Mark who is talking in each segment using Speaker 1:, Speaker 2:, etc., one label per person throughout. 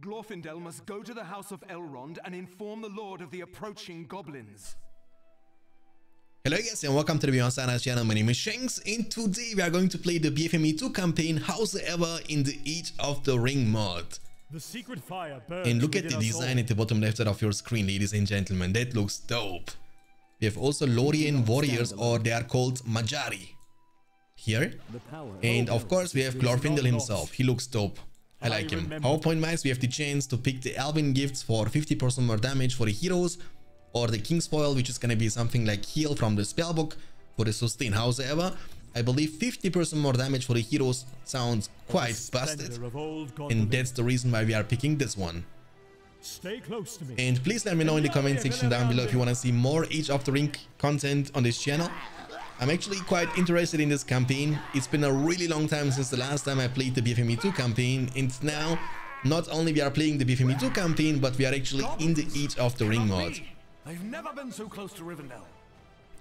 Speaker 1: Glorfindel must go to the House of Elrond and inform the Lord of the approaching goblins.
Speaker 2: Hello guys and welcome to the Beyond Standards channel, my name is Shanks and today we are going to play the BFME 2 campaign House Ever in the Age of the Ring mod.
Speaker 3: The secret fire burns
Speaker 2: And look at the design
Speaker 3: all.
Speaker 2: at the bottom left side of your screen ladies and gentlemen, that looks dope. We have also Lorien warriors or they are called Majari here. And of course we have Glorfindel himself, he looks dope. I
Speaker 3: I
Speaker 2: like him.
Speaker 3: remember.
Speaker 2: PowerPoint wise we have the chance to pick the Elven gifts for 50% more damage for the heroes or the King's Foil which is gonna be something like heal from the spellbook for the sustain. However, I believe 50% more damage for the heroes sounds quite busted
Speaker 3: Splendor of old
Speaker 2: and that's the reason why we are picking this one.
Speaker 3: Stay close to me.
Speaker 2: And please let me know in the comment section down below if you want to see more Age of the Ring content on this channel. I'm actually quite interested in this campaign. It's been a really long time since the last time I played the BFME 2 campaign and now not only we are playing the BFME 2 campaign but we are actually in the Age of the Ring mod.
Speaker 1: I've never been so close to Rivendell.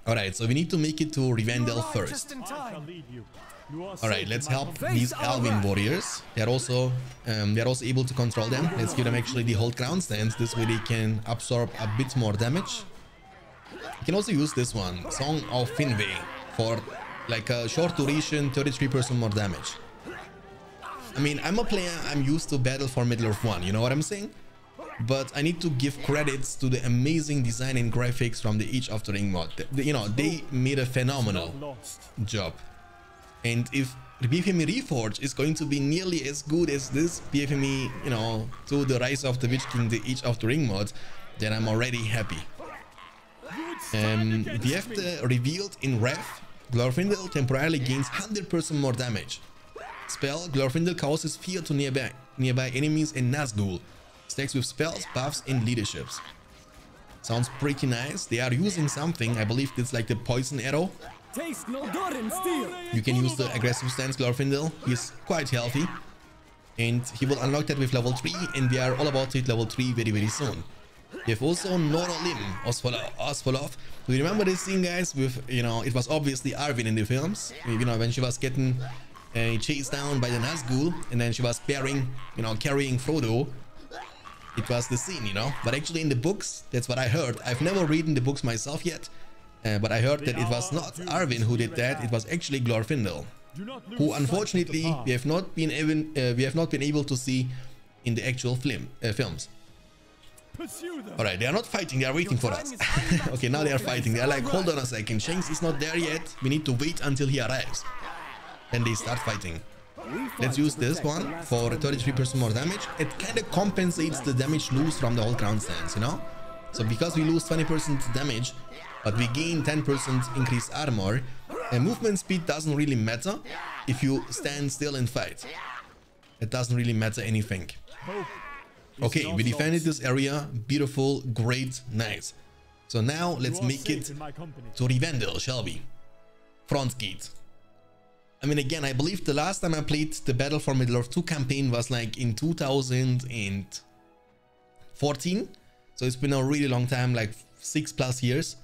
Speaker 2: Alright, so we need to make it to Rivendell first.
Speaker 1: Just in
Speaker 3: I shall
Speaker 1: time.
Speaker 3: lead you. You are
Speaker 2: Alright, let's help these Elven warriors. They're also um, they're also able to control them. Let's give them actually the hold ground stance. This way they can absorb a bit more damage. You can also use this one, Song of Finwë, for like a short duration, 33% more damage. I mean, I'm a player, I'm used to Battle for Middle-earth 1, you know what I'm saying? But I need to give credits to the amazing design and graphics from the Age of the Ring mod. The- you know, they made a phenomenal job. And if BFME Reforged is going to be nearly as good as this BFME, you know, to the Rise of the Witch King, the Age of the Ring mod, then I'm already happy. Um,
Speaker 3: against
Speaker 2: we have
Speaker 3: me.
Speaker 2: the revealed in Wrath, Glorfindel temporarily gains 100% more damage. Spell, Glorfindel causes fear to nearby, nearby enemies and Nazgul. Stacks with spells, buffs, and leaderships. Sounds pretty nice. They are using something, I believe it's like the poison arrow.
Speaker 4: Taste no good in steel.
Speaker 2: You can use the aggressive stance Glorfindel. He's quite healthy. And he will unlock that with level 3 and we are all about to hit level 3 very very soon. We have also Norolim, Osvalo- Osvalov. Do you remember this scene guys with, you know, it was obviously Arwen in the films. You know, when she was getting uh, chased down by the Nazgul and then she was bearing, you know, carrying Frodo. It was the scene, you know. But actually in the books, that's what I heard. I've never read the books myself yet. Uh, but I heard that it was not Arwen who did that, it was actually Glorfindel
Speaker 3: not
Speaker 2: who
Speaker 3: sight of the
Speaker 2: unfortunately we have not been even uh, we have not been able to see in the actual film uh, films. All right, they are not fighting; they are waiting for us. okay, now they are fighting. They are like, hold on a second, Shanks is not there yet. We need to wait until he arrives. Then they start fighting. Let's use this one for 33% more damage. It kind of compensates the damage loose from the hold ground stance, you know? So because we lose 20% damage, but we gain 10% increased armor, and movement speed doesn't really matter if you stand still and fight. It doesn't really matter anything. Okay, we defended this area. Beautiful, great, nice. So now let's make it
Speaker 3: in my company.
Speaker 2: to Rivendell, shall we? Front gate. I mean, again, I believe the last time I played the Battle for Middle-earth 2 campaign was like in 2014. So it's been a really long time, like six plus years.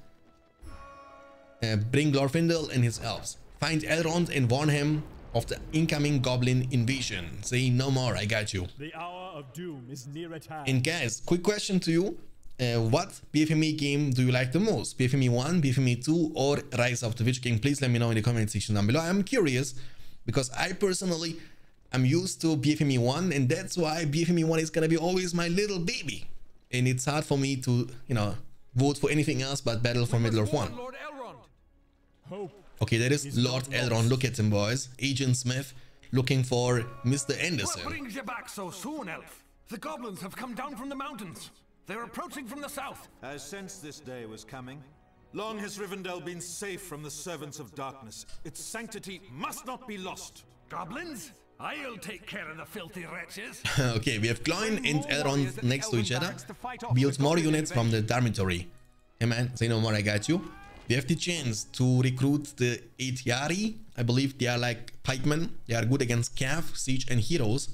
Speaker 2: Uh, bring Glorfindel and his elves. Find Elrond and warn him of the incoming goblin invasion. Say no more, I got you.
Speaker 3: The hour of doom is near at hand.
Speaker 2: And guys, quick question to you. Uh, what BFME game do you like the most? BFME 1, BFME 2 or Rise of the Witch King? Please let me know in the comment section down below. I'm curious because I personally am used to BFME 1 and that's why BFME 1 is gonna be always my little baby. And it's hard for me to, you know, vote for anything else but Battle for Middle-earth 1.
Speaker 1: Lord Elrond.
Speaker 3: Hope
Speaker 2: Okay, that is
Speaker 3: He's
Speaker 2: Lord
Speaker 3: not
Speaker 2: Elrond. Look at him, boys. Agent Smith looking for Mr. Anderson.
Speaker 1: What
Speaker 2: Anderson.
Speaker 1: brings you back so soon, Elf? The goblins have come down from the mountains. They're approaching from the south.
Speaker 5: I sensed this day was coming. Long has Rivendell been safe from the servants of darkness. Its sanctity must not be lost.
Speaker 1: Goblins? I'll take care of the filthy wretches.
Speaker 2: okay, we have Gloin and Elrond next to each other. Build more units from the dormitory. Hey man, say no more, I got you. We have the chance to recruit the Yari. I believe they are like pikemen. They are good against Cav, Siege and Heroes.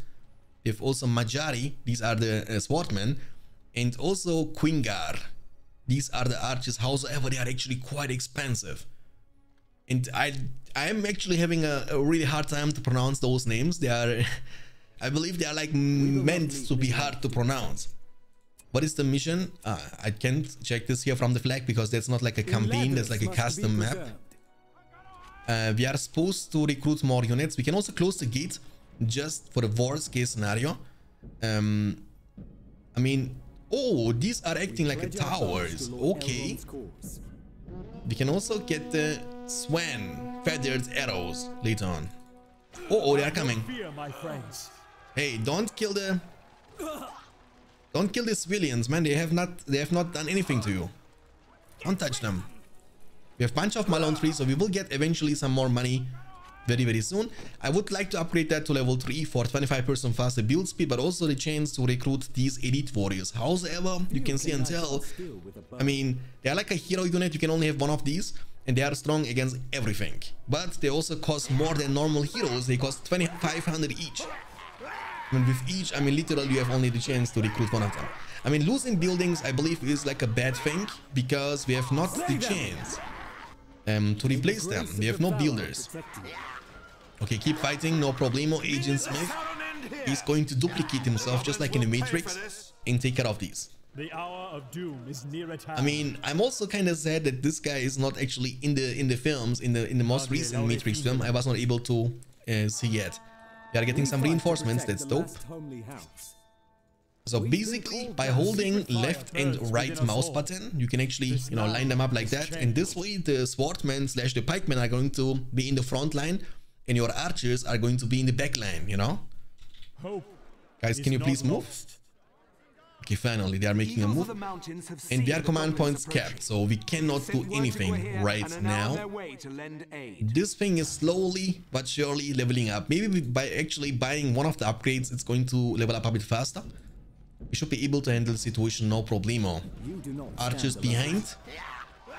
Speaker 2: We have also Majari. These are the uh, swordmen. And also Quingar. These are the archers. However, they are actually quite expensive. And I I'm actually having a, a really hard time to pronounce those names. They are I believe they are like meant to be hard to pronounce. What is the mission? Uh, I can't check this here from the flag because that's not like a campaign, that's like a custom map. Uh, we are supposed to recruit more units. We can also close the gate just for the worst case scenario. Um, I mean, oh, these are acting like a towers. Okay. We can also get the swan feathered arrows later on. Oh, oh, they are coming.
Speaker 3: Fear, my friends.
Speaker 2: Hey, don't kill the... Don't kill the civilians, man. They have not they have not done anything to you. Don't touch them. We have a bunch of Mallorn trees, so we will get eventually some more money very very soon. I would like to upgrade that to level 3 for 25% faster build speed, but also the chance to recruit these elite warriors. However, you can see and tell, I mean, they're like a hero unit, you can only have one of these, and they are strong against everything. But they also cost more than normal heroes, they cost 2500 each. I mean, with each, I mean, literally you have only the chance to recruit one of them. I mean, losing buildings, I believe, is like a bad thing, because we have not the chance um, to replace them. We have no builders. Okay, keep fighting, no problemo. Agent Smith is going to duplicate himself just like in the Matrix and take care of these.
Speaker 3: The hour of doom is near at hand.
Speaker 2: I mean, I'm also kind of sad that this guy is not actually in the in the films, in the in the most recent Matrix film. I was not able to uh, see yet. We are getting some reinforcements, that's dope. So basically, by holding left and right mouse button, you can actually, you know, line them up like that. And this way, the swordmen slash the pikemen are going to be in the front line and your archers are going to be in the back line, you know? Guys, can you please move? Okay, finally, they are making a move. And their command points capped, so we cannot do anything right now. This thing is slowly but surely leveling up. Maybe by actually buying one of the upgrades, it's going to level up a bit faster. We should be able to handle the situation no problemo. Archers behind.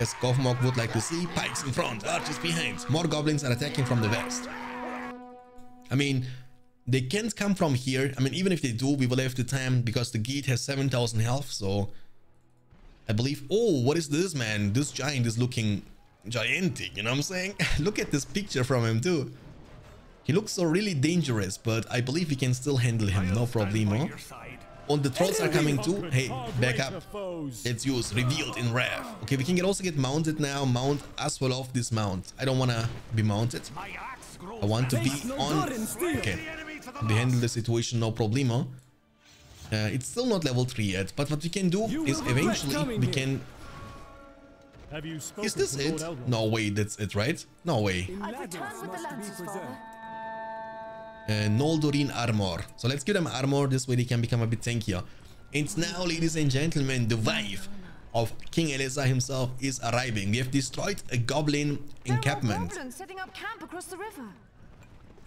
Speaker 2: As Govmok would like to see, pikes in front, archers behind. More goblins are attacking from the west. I mean, they can't come from here. I mean, even if they do, we will have the time because the gate has 7,000 health. So I believe, oh, what is this, man? This giant is looking gigantic, you know what I'm saying? Look at this picture from him too. He looks so really dangerous, but I believe we can still handle him, no problemo. Oh, the trolls are coming too. Hey, back up. Let's use revealed in Wrath. Okay, we can get also get mounted now. Mount as well off this mount. I don't wanna be mounted. I want to be on. Okay, we handle the situation no problemo. Uh, it's still not level 3 yet, but what we can do
Speaker 4: You
Speaker 2: is eventually we can...
Speaker 3: Have you
Speaker 2: Is this it?
Speaker 3: Elrond?
Speaker 2: No way, that's it, right? No way.
Speaker 6: I've the lances,
Speaker 2: uh, Noldorin armor. So let's give them armor, this way they can become a bit tankier. And now, ladies and gentlemen, the wife of King Elessar himself is arriving. We have destroyed a goblin
Speaker 6: There are
Speaker 2: encampment.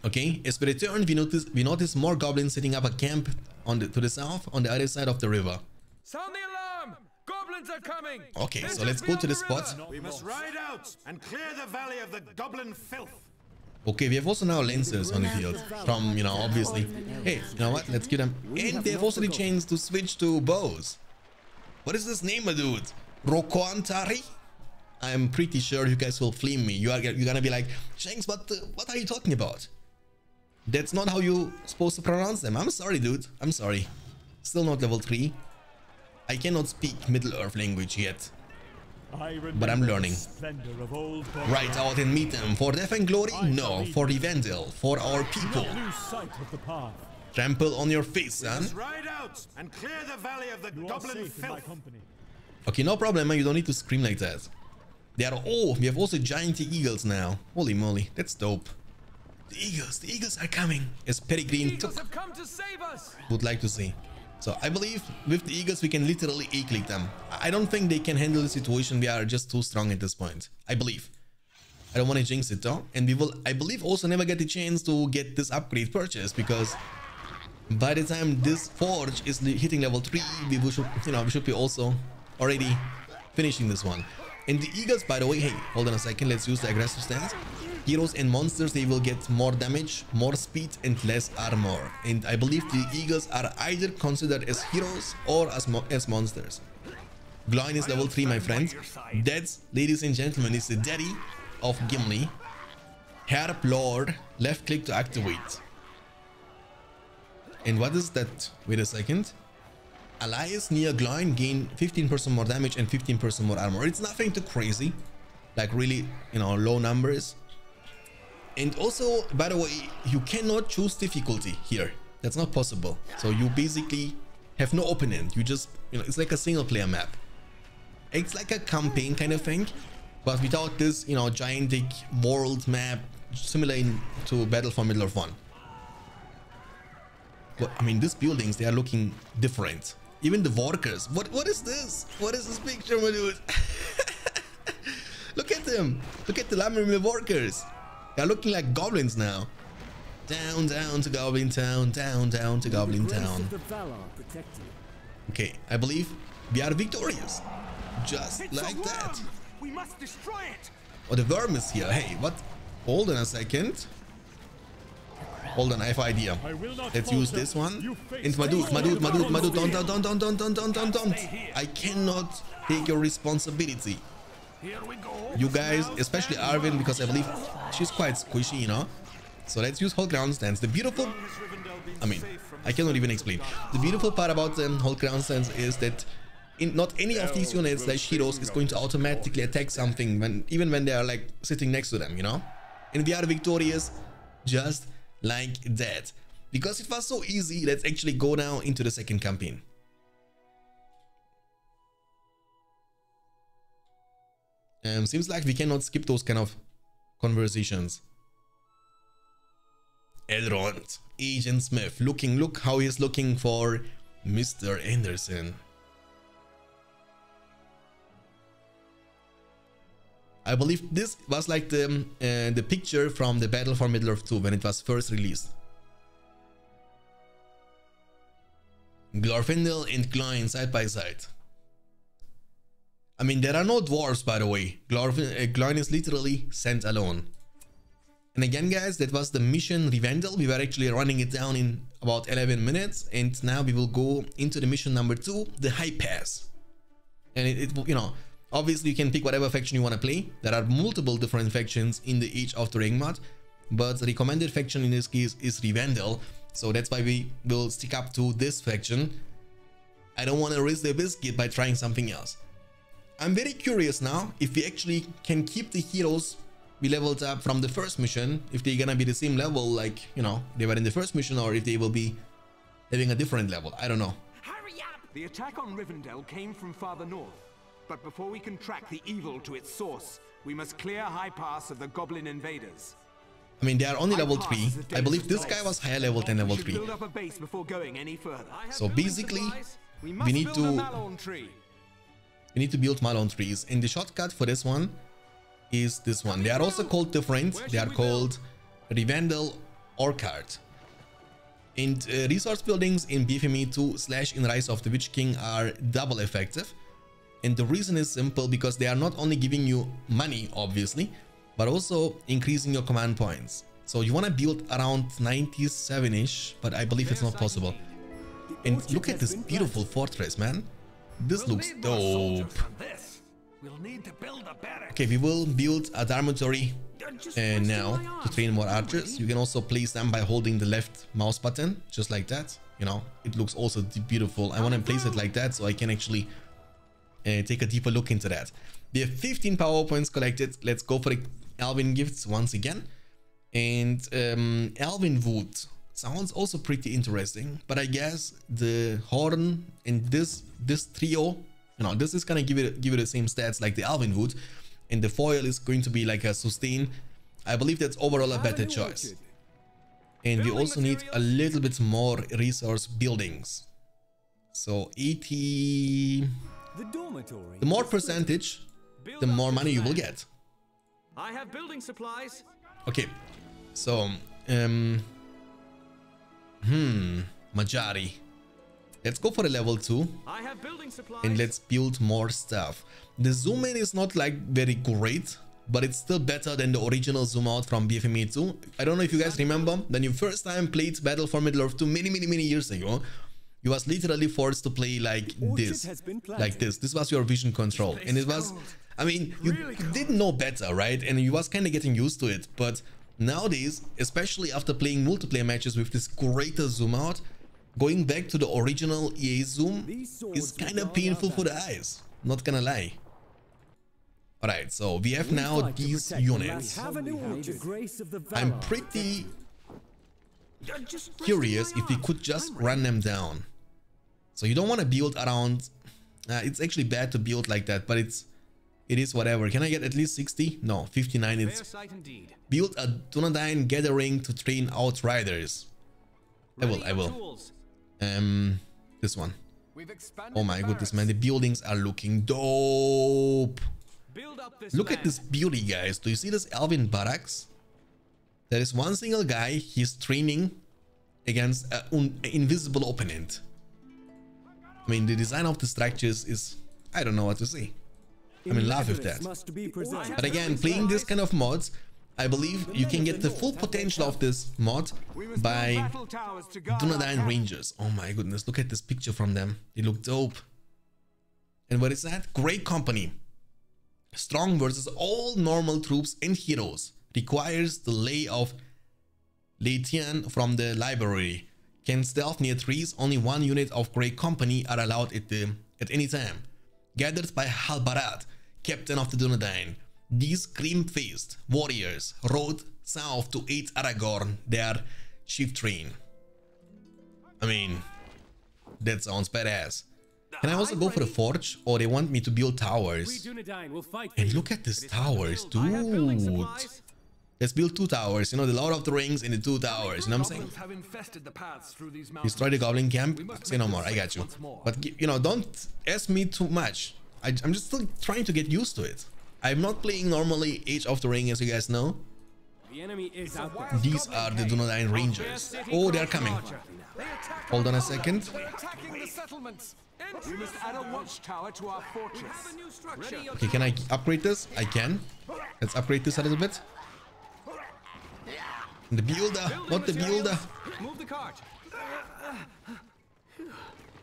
Speaker 2: Okay, as we return, we notice we notice more goblins setting up a camp on the to the south, on the other side of the river.
Speaker 1: Sound the alarm! Goblins are coming!
Speaker 2: Okay, so let's go to the spot.
Speaker 5: We must ride out and clear the valley of the goblin filth.
Speaker 2: Okay, we have also now lancers on the field. From, you know, obviously. Hey, you know what? Let's get them. And they have also the chance to switch to bows. What is this name, my dude? Rokoantari? I'm pretty sure you guys will flame me. You are you're gonna be like, Shanks, what the, what are you talking about? That's not how you supposed to pronounce them. I'm sorry, dude. I'm sorry. Still not level 3. I cannot speak Middle Earth language yet. But I'm learning.
Speaker 3: splendor
Speaker 2: Right out and meet them. For death and glory? No. For the Vandal. For our people.
Speaker 3: Not lose sight of the path.
Speaker 2: Trample on your face, son.
Speaker 5: Let's ride out and clear the valley of the
Speaker 3: You are
Speaker 5: goblin
Speaker 3: safe in my
Speaker 5: filth.
Speaker 3: company.
Speaker 2: Okay, no problem, man. You don't need to scream like that. They are... Oh, we have also giant eagles now. Holy moly. That's dope. The eagles. The eagles are coming. As Peregrine
Speaker 1: Eagles
Speaker 2: took
Speaker 1: have come to save us!
Speaker 2: would like to see. So I believe with the eagles we can literally E-click them. I don't think they can handle the situation. We are just too strong at this point. I believe. I don't want to jinx it though. And we will, I believe, also never get the chance to get this upgrade purchased because by the time this forge is hitting level 3, we will should, you know, we should be also already finishing this one. And the eagles, by the way, hey, hold on a second, let's use the aggressive stance. Heroes and monsters, they will get more damage, more speed, and less armor. And I believe the eagles are either considered as heroes or as, mo as monsters. Gloin is level 3, my friend. That's, ladies and gentlemen, is the daddy of Gimli. Harp Lord, left click to activate. And what is that? Wait a second. Allies near Gloin gain 15% more damage and 15% more armor. It's nothing too crazy. Like really, you know, low numbers. And also, by the way, you cannot choose difficulty here. That's not possible. So you basically have no open end. You just, you know, it's like a single player map. It's like a campaign kind of thing, but without this, you know, gigantic world map similar in, to Battle for Middle Earth 1. But, I mean, these buildings, they are looking different. Even the workers. What What is this? What is this picture, my dude? Look at them. Look at the lumber mill workers. They're looking like goblins now. Down, down to Goblin Town. Down, down to Goblin Town.
Speaker 4: of the Valar protect you.
Speaker 2: Okay, I believe we are victorious. Just
Speaker 1: It's
Speaker 2: like that.
Speaker 1: We must destroy it!
Speaker 2: Oh, the worm is here. Hey, what? Hold on a second. Hold on, I have an idea.
Speaker 3: I will not
Speaker 2: Let's use this one. And my dude, don't,
Speaker 3: Spear.
Speaker 2: don't, don't, don't, don't, don't, don't, don't, don't. I cannot take your responsibility.
Speaker 1: Here we go.
Speaker 2: You guys, especially Arwen, because I believe she's quite squishy, you know? So let's use hold ground stance. The beautiful,
Speaker 5: Long has Rivendell been
Speaker 2: I mean, I cannot even explain. The beautiful part about the hold ground stance is that in not any of these units slash heroes is going to automatically attack something when even when they are like sitting next to them, you know? And we are victorious just like that. Because it was so easy, let's actually go now into the second campaign. Um, seems like we cannot skip those kind of conversations. Elrond, Agent Smith, looking, look how he's looking for Mr. Anderson. I believe this was like the um, uh, the picture from the Battle for Middle Earth 2 when it was first released. Glorfindel and Gloin side by side. I mean, there are no dwarves, by the way. Glorfin uh, Gloin is literally sent alone. And again, guys, that was the mission Rivendell. We were actually running it down in about 11 minutes. And now we will go into the mission number two, the High Pass. And it, it you know, obviously you can pick whatever faction you want to play. There are multiple different factions in the Age of the Ring mod. But the recommended faction in this case is Rivendell. So that's why we will stick up to this faction. I don't want to risk the biscuit by trying something else. I'm very curious now if we actually can keep the heroes we leveled up from the first mission, if they're gonna be the same level like, you know, they were in the first mission or if they will be having a different level. I don't know.
Speaker 1: Hurry up! The attack on Rivendell came from farther north. But before we can track the evil to its source, we must clear High Pass of the Goblin invaders.
Speaker 2: I mean, they are only level 3.
Speaker 1: is a
Speaker 2: I
Speaker 1: dangerous
Speaker 2: believe this guy was higher level than level 3.
Speaker 1: build up a base before going any further.
Speaker 2: So basically,
Speaker 1: we,
Speaker 2: we need to-
Speaker 1: a Mallorn tree.
Speaker 2: We need to build Mallorn trees. And the shortcut for this one is this one. They are also called different. They are called Rivendell Orchard. And uh, resource buildings in BFME 2 slash in Rise of the Witch King are double effective. And the reason is simple because they are not only giving you money, obviously, but also increasing your command points. So you want to build around 97-ish, but I believe it's not possible. And look at this beautiful fortress, man. This
Speaker 1: We'll
Speaker 2: looks
Speaker 1: need more soldiers
Speaker 2: dope.
Speaker 1: this. We'll need to build a.
Speaker 2: Okay, we will build a dormitory uh, now to train more archers. You can also place them by holding the left mouse button, just like that. You know, it looks also beautiful. I want to place it like that so I can actually uh, take a deeper look into that. We have 15 power points collected. Let's go for the Elven gifts once again. And um, Elven Wood sounds also pretty interesting, but I guess the horn and this this trio, you know, this is gonna give it give it the same stats like the Elven Wood, and the foil is going to be like a sustain. I believe that's overall a better choice. And we also need a little bit more resource buildings. So 80,
Speaker 4: The dormitory.
Speaker 2: the more percentage, the more money you will get.
Speaker 1: I have building supplies.
Speaker 2: Okay, so um, hmm, Majari. Let's go for a level two
Speaker 1: I have building supplies.
Speaker 2: and let's build more stuff. The zoom in is not like very great, but it's still better than the original zoom out from BFME 2. I don't know if you guys remember when you first time played Battle for Middle Earth 2 many, many, many years ago. You was literally forced to play like this, like this. This was your vision control, and it was, I mean, you
Speaker 1: Really
Speaker 2: didn't know better, right? And you was kind of getting used to it. But nowadays, especially after playing multiplayer matches with this greater zoom out, going back to the original EA Zoom is kind of
Speaker 4: will guard our
Speaker 2: painful for the
Speaker 4: backs.
Speaker 2: eyes. Not gonna lie. Alright, so we have now these
Speaker 4: the
Speaker 2: units.
Speaker 4: last Have a new order. The grace of the
Speaker 2: I'm pretty
Speaker 1: just resting
Speaker 2: curious if we could just run them down. So you don't want to build around. Uh, it's actually bad to build like that, but it's it is whatever. Can I get at least 60? No, 59.
Speaker 1: Fair
Speaker 2: It's build a Dunedain gathering to train outriders. I will, I will. Um, this one. Oh my goodness, man, the buildings are looking dope. Look at this beauty, guys. Do you see this Elven barracks? There is one single guy. He's training against an invisible opponent. I mean, the design of the structures is... I don't know what to say. I'm in love with that.
Speaker 4: Must be preserved.
Speaker 2: But again, playing this kind of mods, I believe you can get the full potential of this mod
Speaker 1: We must build
Speaker 2: by
Speaker 1: battle towers to guard our
Speaker 2: Dunedain. Rangers. Oh my goodness, look at this picture from them. They look dope. And what is that? Great company. Strong versus all normal troops and heroes. Requires the lay of Leithian from the library. Can stealth near trees. Only one unit of Great Company are allowed at, the, at any time. Gathered by Halbarad, captain of the Dunedain. These cream-faced warriors rode south to aid Aragorn, their chief train. I mean, that sounds badass. Can I also go for the forge? Or they want me to build towers?
Speaker 4: Dunedain will fight
Speaker 2: And look at these towers,
Speaker 1: I have building
Speaker 2: dude. Let's build two towers, you know, the Lord of the Rings and the two towers, you know what I'm saying?
Speaker 1: Goblins have infested the paths through these mountains.
Speaker 2: Destroy the goblin camp? Say no more, I got you. But, you know, don't ask me too much. I, I'm just still trying to get used to it. I'm not playing normally Age of the Ring, as you guys know.
Speaker 4: The enemy is out there.
Speaker 2: These are the Dunedain Rangers. Oh, they're coming. Hold on a second.
Speaker 1: attacking the settlements. We must add a watchtower to our fortress.
Speaker 2: Okay, can I upgrade this? I can. Let's upgrade this a little bit. The builder, not the builder.
Speaker 1: Move the cart.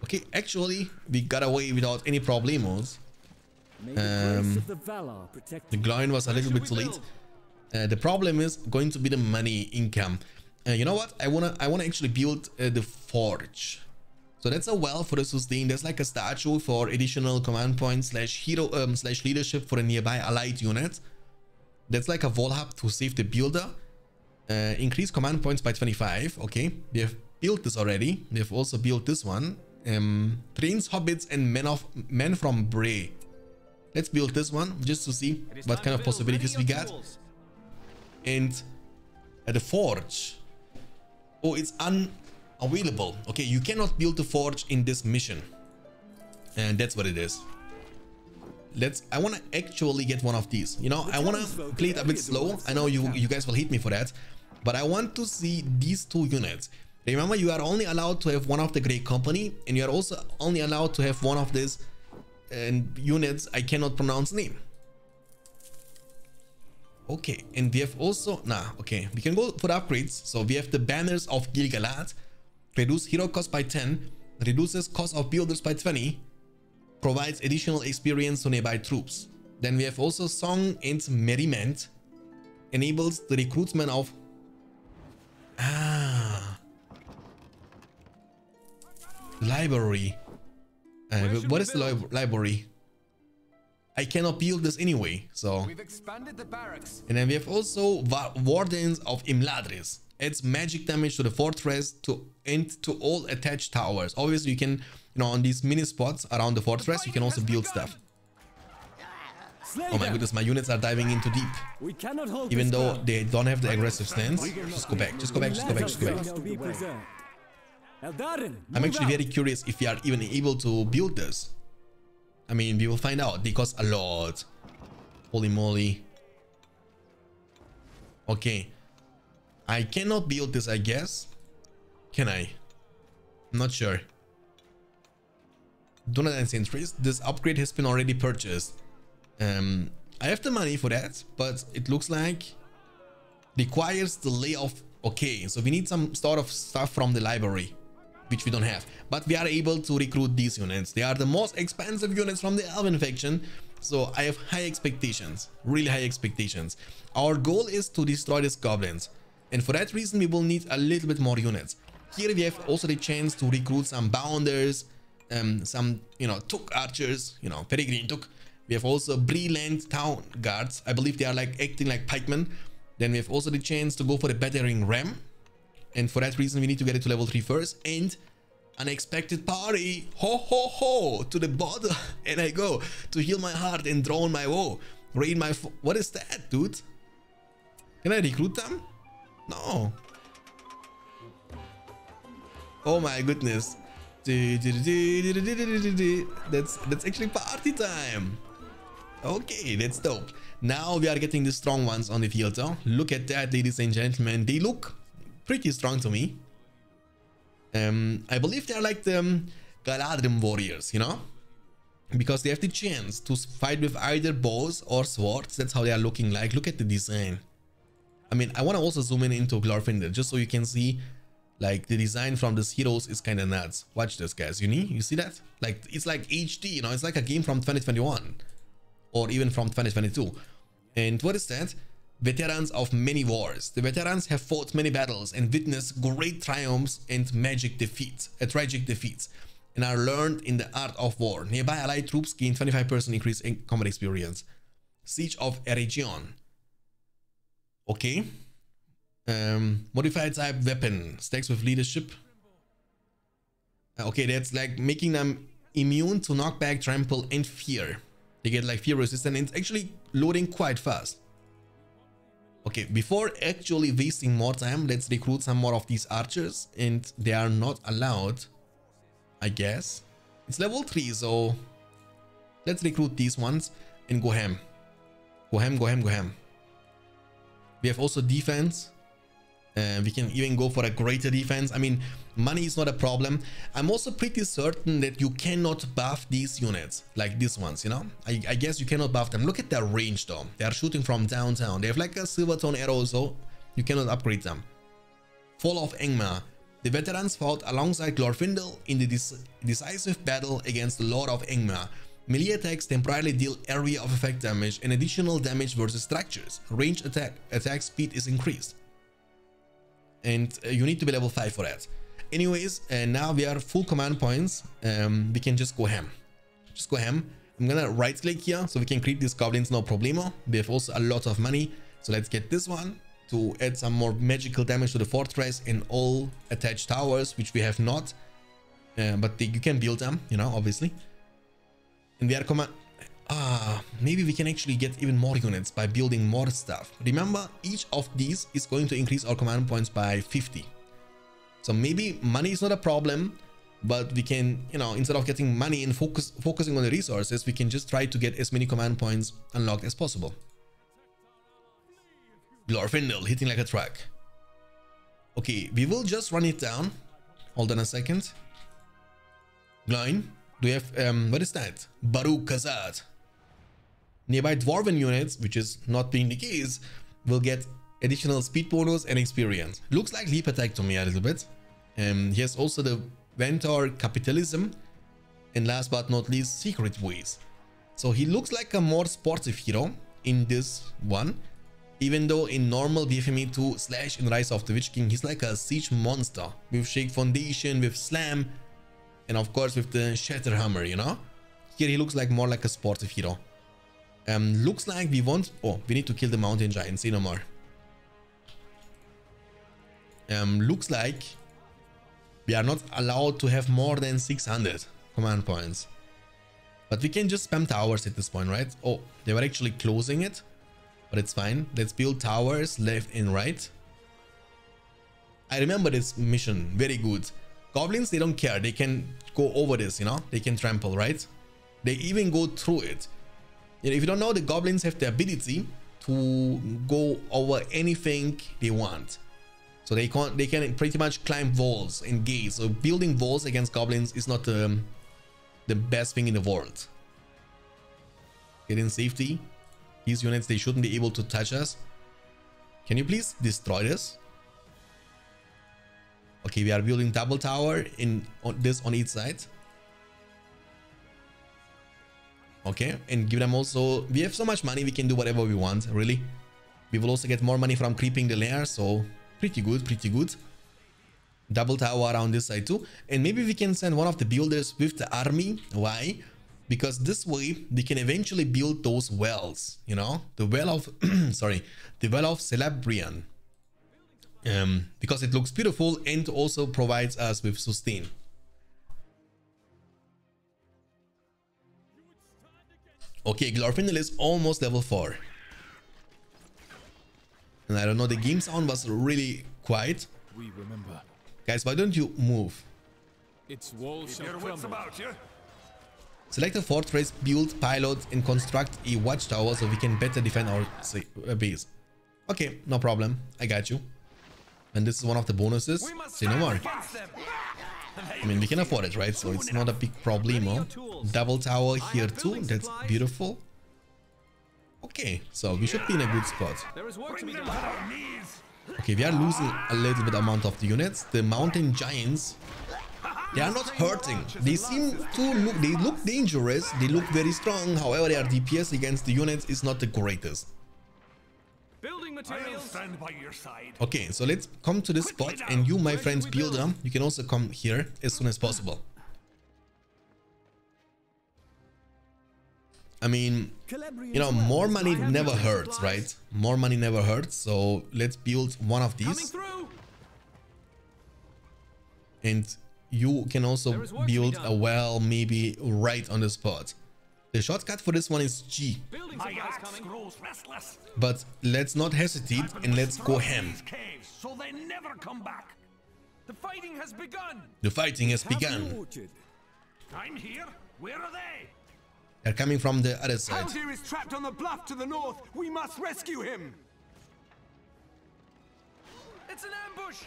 Speaker 2: Okay, actually, we got away without any problemos.
Speaker 4: May the grace
Speaker 2: Um,
Speaker 4: the
Speaker 2: grind was a little bit too late. Uh, the problem is going to be the money income. Uh, you know what? I wanna, I wanna actually build uh, the forge. So that's a well for the sustain. There's like a statue for additional command points slash hero um, slash leadership for a nearby allied unit. That's like a wall hub to save the builder. Uh, increase command points by 25. Okay, we have built this already. We have also built this one. Um, trains hobbits and men of men from Bree. Let's build this one just to see what kind of possibilities we got. And at the forge. Oh, it's unavailable. Okay, you cannot build the forge in this mission. And that's what it is. Let's I want to actually get one of these. You know, I want to play it a bit slow. I know you you guys will hate me for that, but I want to see these two units. Remember, you are only allowed to have one of the great company, and you are also only allowed to have one of these and units I cannot pronounce name. Okay, and we have also nah. Okay, we can go for upgrades. So we have the banners of Gil-galad, reduce hero cost by 10, reduces cost of builders by 20, provides additional experience to nearby troops. Then we have also Song and Merriment, enables the recruitment of ah library. Uh, what is the li- library? I cannot build this anyway, so.
Speaker 1: We've expanded the barracks.
Speaker 2: And then we have also Wardens of Imladris. Adds magic damage to the fortress to and to all attached towers. Obviously, you can, you know, on these mini spots around the fortress, you can also build stuff.
Speaker 4: Slay
Speaker 2: Oh my
Speaker 4: them.
Speaker 2: goodness, my units are diving into deep.
Speaker 4: We cannot hold
Speaker 2: Even though they don't have the aggressive stance. Just go back, just go back, just go back, just go back.
Speaker 4: Must be preserved. Eldarin,
Speaker 2: I'm actually very curious if we are even able to build this. I mean, we will find out. They cost a lot. Holy moly. Okay. I cannot build this, I guess. Can I? I'm not sure. Dunedain Sentries. This upgrade has been already purchased. Um, I have the money for that, but it looks like requires the layoff. Okay, so we need some sort of stuff from the library which we don't have. But we are able to recruit these units. They are the most expensive units from the Elven faction. So I have high expectations, really high expectations. Our goal is to destroy these goblins. And for that reason, we will need a little bit more units. Here we have also the chance to recruit some bounders, um, some, you know, Took archers, you know, Peregrin Took. We have also Breeland town guards. I believe they are like acting like pikemen. Then we have also the chance to go for the battering ram. And for that reason, we need to get it to level 3 first. And unexpected party. Ho ho ho. To the bottom. And I go to heal my heart and drown my woe. Raid my... What is that, dude? Can I recruit them? No. Oh my goodness. That's that's actually party time. Okay, that's dope. Now we are getting the strong ones on the field, though. Look at that, ladies and gentlemen. They look pretty strong to me. Um, I believe they're like the um, Galadrim warriors, you know? Because they have the chance to fight with either bows or swords. That's how they are looking like. Look at the design. I mean, I want to also zoom in into Glorfindel just so you can see like the design from these heroes is kind of nuts. Watch this, guys. You need, you see that? Like it's like HD, you know, it's like a game from 2021 or even from 2022. And what is that? Veterans of many wars. The veterans have fought many battles and witnessed great triumphs and magic defeats, uh, tragic defeats, and are learned in the art of war. Nearby allied troops gain 25% increase in combat experience. Siege of Eregion. Okay. Um, modified type weapon. Stacks with leadership. Uh, okay, that's like making them immune to knockback, trample, and fear. They get like fear resistant and it's actually loading quite fast. Okay, before actually wasting more time, let's recruit some more of these archers and they are not allowed, I guess. It's level 3, so let's recruit these ones and go ham. Go ham, go ham, go ham. We have also defense. Uh, we can even go for a greater defense. I mean, money is not a problem. I'm also pretty certain that you cannot buff these units, like these ones, you know? I, I guess you cannot buff them. Look at their range though. They are shooting from downtown. They have like a silverthorn arrow, so you cannot upgrade them. Fall of Angmar. The veterans fought alongside Glorfindel in the decisive battle against the Lord of Angmar. Melee attacks temporarily deal area of effect damage and additional damage versus structures. Range attack attack speed is increased and uh, you need to be level 5 for that. Anyways uh, now we are full command points. Um, we can just go ham. Just go ham. I'm gonna right click here so we can create these goblins no problemo. We have also a lot of money. So let's get this one to add some more magical damage to the fortress and all attached towers which we have not. Uh, but you can build them you know obviously. And we are command Ah, maybe we can actually get even more units by building more stuff. Remember, each of these is going to increase our command points by 50. So maybe money is not a problem, but we can, you know, instead of getting money and focus focusing on the resources, we can just try to get as many command points unlocked as possible. Glorfindel hitting like a truck. Okay, we will just run it down. Hold on a second. Line. Do we have, um, what is that? Baruk Khazad. Nearby Dwarven units, which is not being the case, will get additional speed bonus and experience. Looks like leap attack to me a little bit. Um, he has also the Ventor Capitalism and last but not least Secret Ways. So he looks like a more sportive hero in this one. Even though in normal BFME 2 Slash in Rise of the Witch King, he's like a siege monster with Shake Foundation, with Slam, and of course with the Shatter Hammer, you know? Here he looks like more like a sportive hero. Um, looks like we want... Oh, we need to kill the mountain giant. Say no more. Um, looks like we are not allowed to have more than 600 command points. But we can just spam towers at this point, right? Oh, they were actually closing it. But it's fine. Let's build towers left and right. I remember this mission. Very good. Goblins, they don't care. They can go over this, you know? They can trample, right? They even go through it you know, if you don't know, the goblins have the ability to go over anything they want. So they can they can pretty much climb walls and gates. So building walls against goblins is not um, the best thing in the world. Get in safety. These units they shouldn't be able to touch us. Can you please destroy this? Okay, we are building double tower in on this on each side. Okay and give them also we have so much money we can do whatever we want really. We will also get more money from creeping the lair so pretty good pretty good. Double tower around this side too. And maybe we can send one of the builders with the army. Why? Because this way we can eventually build those wells you know? The well of sorry the well of celebrian um because it looks beautiful and also provides us with sustain okay glorfindel is almost level 4 and i don't know the game sound was really quiet
Speaker 7: We remember.
Speaker 2: guys why don't you move
Speaker 7: Its walls shall
Speaker 5: Your wits about you?
Speaker 2: Select a fortress, build, pilot, and construct a watchtower so we can better defend our uh, base. Okay, no problem. I got you. And this is one of the bonuses. Say no more. I mean, we can afford it, right? So it's not a big problemo. Double tower here too. That's beautiful. Okay, so we should be in a good spot. Okay, we are losing a little bit amount of the units. The mountain giants, they are not hurting. They seem to look, they look dangerous. They look very strong. However, their DPS against the units is not the greatest. Okay, so let's come to this spot. And you, my friends builder, you can also come here as soon as possible. I mean, you know, more money never hurts, right? More money never hurts. So let's build one of these. and you can also
Speaker 7: There is work to be
Speaker 2: build a well maybe right on the spot the shortcut for this one is g
Speaker 5: My
Speaker 7: supplies
Speaker 5: axe
Speaker 7: coming.
Speaker 5: grows restless.
Speaker 2: but let's not hesitate and let's go ham
Speaker 5: caves, so they never come back.
Speaker 7: The fighting has begun.
Speaker 2: the fighting has begun.
Speaker 5: I'm here. Where are they?
Speaker 2: they're coming from the other side
Speaker 1: Haldir is trapped on the bluff to the north. We must rescue him.
Speaker 7: It's an ambush.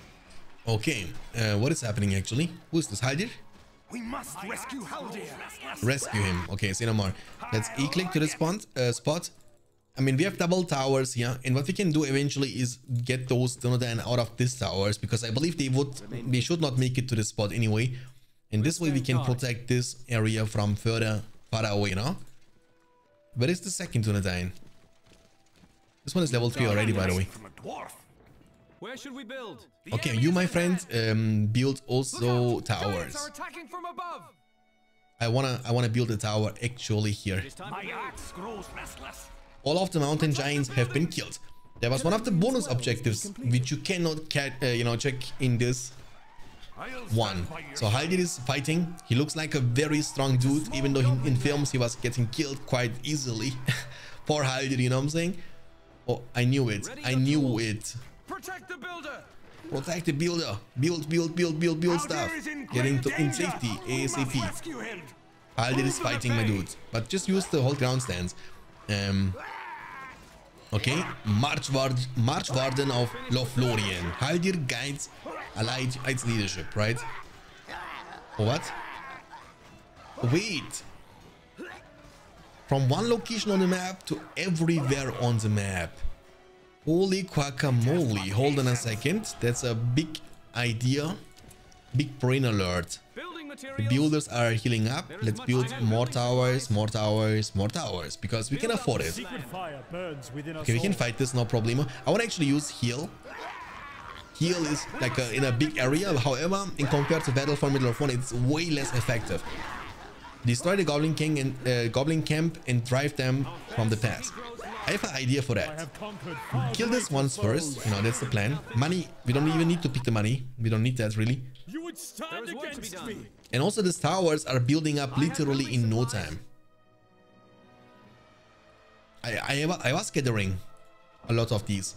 Speaker 2: okay uh, what is happening actually who's this Haldir?
Speaker 1: We must rescue Haldir.
Speaker 2: rescue him okay say no more let's e-click to the spot uh, spot I mean, we have double towers here, and what we can do eventually is get those Dunedain out of these towers, because I believe they would, they should not make it to the spot anyway. And this way we can protect this area from further, farther away, no? Where is the second Dunedain? This one is level 3 already, by the way.
Speaker 5: From a dwarf.
Speaker 7: Where should we build? The
Speaker 2: Okay, you, my
Speaker 7: at
Speaker 2: friend, um, build also towers.
Speaker 7: from above.
Speaker 2: I wanna, I wanna build a tower actually here.
Speaker 5: My
Speaker 7: to build.
Speaker 5: axe grows
Speaker 2: all of the mountain giants have been killed. There was one of the bonus objectives which you cannot ca uh, you know check in this one.
Speaker 5: stand by your
Speaker 2: So Haldir is fighting. He looks like a very strong dude, even though he, in films he was getting killed quite easily. Poor Haldir, you know what I'm saying? Oh, I knew it. I knew it.
Speaker 7: Protect the builder.
Speaker 2: Protect the builder. Build, build, build, build, build stuff.
Speaker 1: Haldir is in
Speaker 2: Get into in safety ASAP. Haldir is fighting my dudes, But just use the hold ground stance. Um, okay, March, Ward March Warden of Lothlorien. Haldir guides allied its leadership, right? What? Wait. From one location on the map to everywhere on the map. Holy guacamole. Hold on a second. That's a big idea. Big brain alert. The builders are healing up. Let's build more towers, more towers, more towers because we can afford it.
Speaker 3: Secret fire burns within us
Speaker 2: Okay, we can fight this, no problem. I want to actually use heal. Heal is like a, in a big area. However, in compared to Battle for Middle of One, it's way less effective. Destroy the Goblin King and uh, Goblin Camp and drive them from the pass. I have an idea for that.
Speaker 3: have conquered far
Speaker 2: Kill this
Speaker 3: greater
Speaker 2: once first. You know, that's the plan. Money, we don't even need to pick the money. We don't need that really.
Speaker 3: You would stand
Speaker 7: There is work to be
Speaker 3: against me.
Speaker 2: And also these towers are building up literally in no time. I, I, I was gathering a lot of these.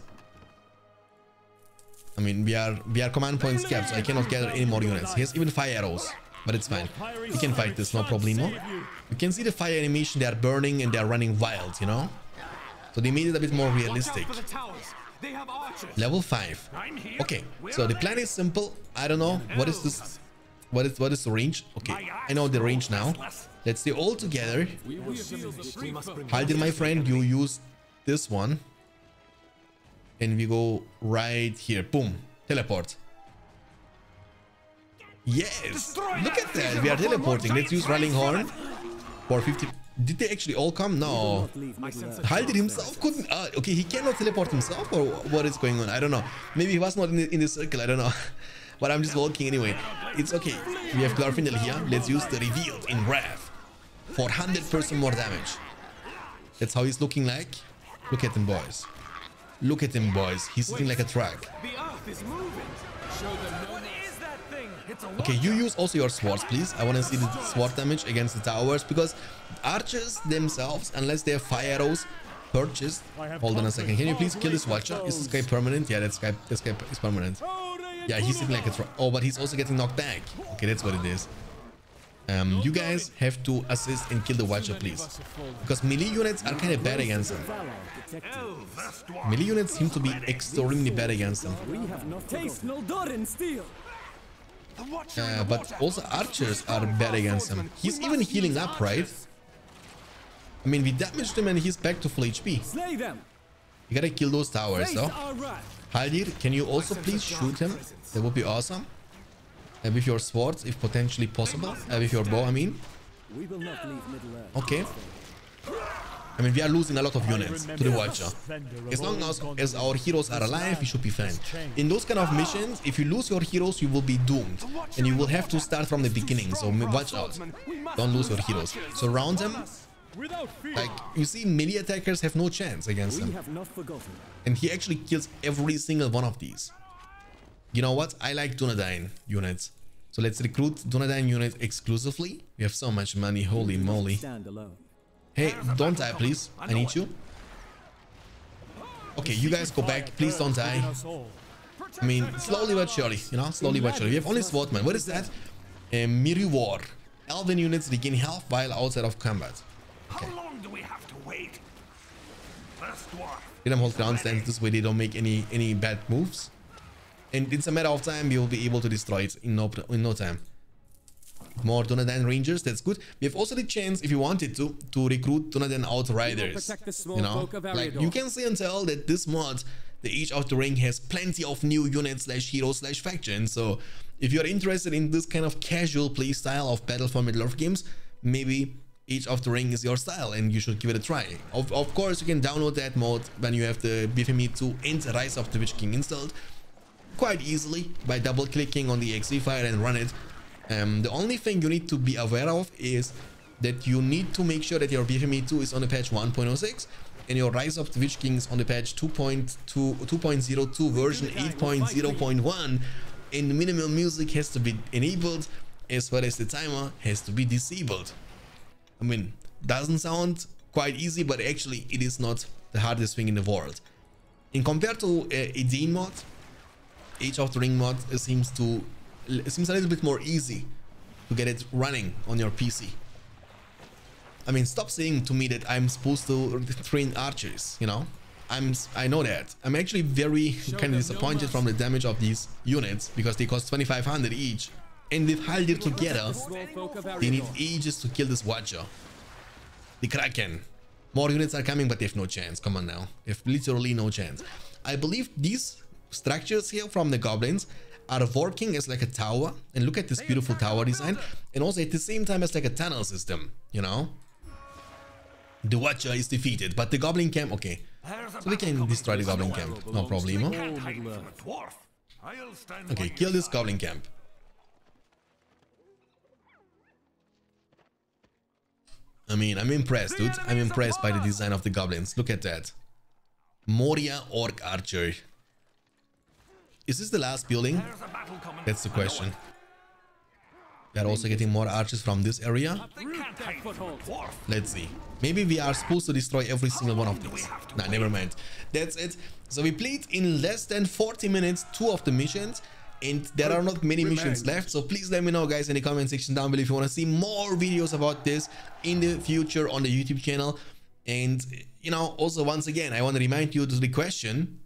Speaker 2: I mean, we are we are command points capped, so I cannot gather any more units. Here's even fire arrows, but it's fine. We can fight this, no problemo. You can see the fire animation, they are burning and they are running wild, you know? So they made it a bit more realistic.
Speaker 1: For the towers. They have.
Speaker 2: Level 5. Okay, so the plan is simple. I don't know. What is this? What is what is the range? Okay, I know the range now. Let's do all together.
Speaker 7: We will shield the street.
Speaker 2: Haldir, my friend, you use this one. And we go right here. Boom. Teleport. Yes! Look at that. We are teleporting. Let's use Rallying Horn. For 50... Did they actually all come? No.
Speaker 4: Not leave Middle Earth.
Speaker 2: Haldir himself couldn't... Uh, okay, he cannot teleport himself or what is going on? I don't know. Maybe he was not in the, in the circle. I don't know. but I'm just walking anyway. It's okay. We have Glorfindel here. Let's use the revealed in Wrath for 100% more damage. That's how he's looking like. Look at him, boys. Look at him, boys. He's sitting like a truck.
Speaker 7: The earth is moving. Show them no What
Speaker 2: Okay, you use also your swords, please. I want to see the sword damage against the towers because archers themselves, unless they have fire arrows purchased. Hold on a second. Can you please kill this watcher? Is this guy permanent? Yeah, that's guy. This guy is permanent. Yeah, he's sitting like a truck. Oh, but he's also getting knocked back. Okay, that's what it is. Um, you guys have to assist and kill the watcher, please. Because melee units are kind of bad against them.
Speaker 4: Valor.
Speaker 2: Melee units seem to be extremely bad against them.
Speaker 4: We have not taste Noldorin steel.
Speaker 2: Uh, but also archers are bad against him. He's even healing up, right? I mean, we damaged him and he's back to full HP.
Speaker 4: Slay them.
Speaker 2: You gotta kill those towers, though. Haldir, can you also please shoot him? That would be awesome. Uh, with your swords, if potentially possible. Uh, with your bow, I mean.
Speaker 4: We will not leave Middle Earth.
Speaker 2: Okay. I mean, we are losing a lot of units to the Watcher. As long as, as our heroes are alive, we should be fine. In those kind of missions, if you lose your heroes, you will be doomed. And you will have to start from the beginning, so watch out. Don't lose your heroes. Surround them. Like, you see, melee attackers have no chance against them.
Speaker 4: have not forgotten.
Speaker 2: And he actually kills every single one of these. You know what? I like Dunedain units. So let's recruit Dunedain units exclusively. We have so much money, holy moly. Hey, don't die, please. I need you. Okay, you guys go back. Please don't die. I mean, slowly but surely, you know, slowly but surely. We have only Swordman. What is that? A Miri War. Elven units regain health while outside of combat.
Speaker 1: How long do we have to wait? First dwarf.
Speaker 2: Let them hold ground stance. This way they don't make any any bad moves. And it's a matter of time. We will be able to destroy it in no in no time. More Dunedain Rangers. That's good. We have also the chance, if you wanted to, to recruit Dunedain Outriders.
Speaker 4: protect the small
Speaker 2: You know, like you can see and tell that this mod, the Age of the Ring, has plenty of new units slash heroes slash factions. So if you're interested in this kind of casual play style of Battle for Middle Earth games, maybe Age of the Ring is your style and you should give it a try. Of, of course, you can download that mod when you have the BFME 2 and Rise of the Witch King installed quite easily by double clicking on the exe file and run it. Um, the only thing you need to be aware of is that you need to make sure that your BFME 2 is on the patch 1.06 and your Rise of the Witch King is on the patch 2.02 version 8.0.1 and minimal music has to be enabled as well as the timer has to be disabled. I mean, doesn't sound quite easy, but actually it is not the hardest thing in the world. In compared to uh, Edain mod, Age of the Ring mod seems to it seems a little bit more easy to get it running on your PC. I mean, stop saying to me that I'm supposed to train archers, you know? I'm I know that. I'm actually very kind of disappointed from the damage of these units because they cost 2500 each. And with Haldir together, they need ages to kill this Watcher. The Kraken. More units are coming, but they have no chance. Come on now. They have literally no chance. I believe these structures here from the goblins are working as like a tower. And look at this beautiful tower design. And also at the same time as like a tunnel system, you know? The Watcher is defeated, but the Goblin Camp, okay. So we can destroy the Goblin Camp, no problemo. Okay, kill this Goblin Camp. I mean, I'm impressed, dude. I'm impressed by the design of the goblins. Look at that. Moria Orc Archer. Is this the last building? That's the question. We are also getting more archers from this area. Let's see. Maybe we are supposed to destroy every single one of these. Nah, never mind. That's it. So we played in less than 40 minutes two of the missions. And there are not many missions left. So please let me know guys in the comment section down below if you want to see more videos about this in the future on the YouTube channel. And you know, also once again, I want to remind you to the question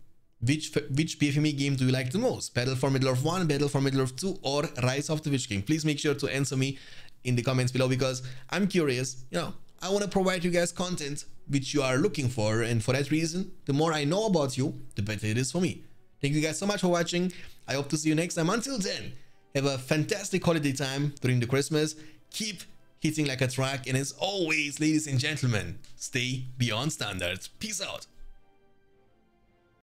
Speaker 2: which which BFME game do you like the most? Battle for Middle-earth 1, Battle for Middle-earth 2 or Rise of the Witch King? Please make sure to answer me in the comments below because I'm curious, you know, I want to provide you guys content which you are looking for and for that reason, the more I know about you, the better it is for me. Thank you guys so much for watching. I hope to see you next time. Until then, have a fantastic holiday time during the Christmas. Keep hitting like a truck and as always, ladies and gentlemen, stay beyond standards. Peace out.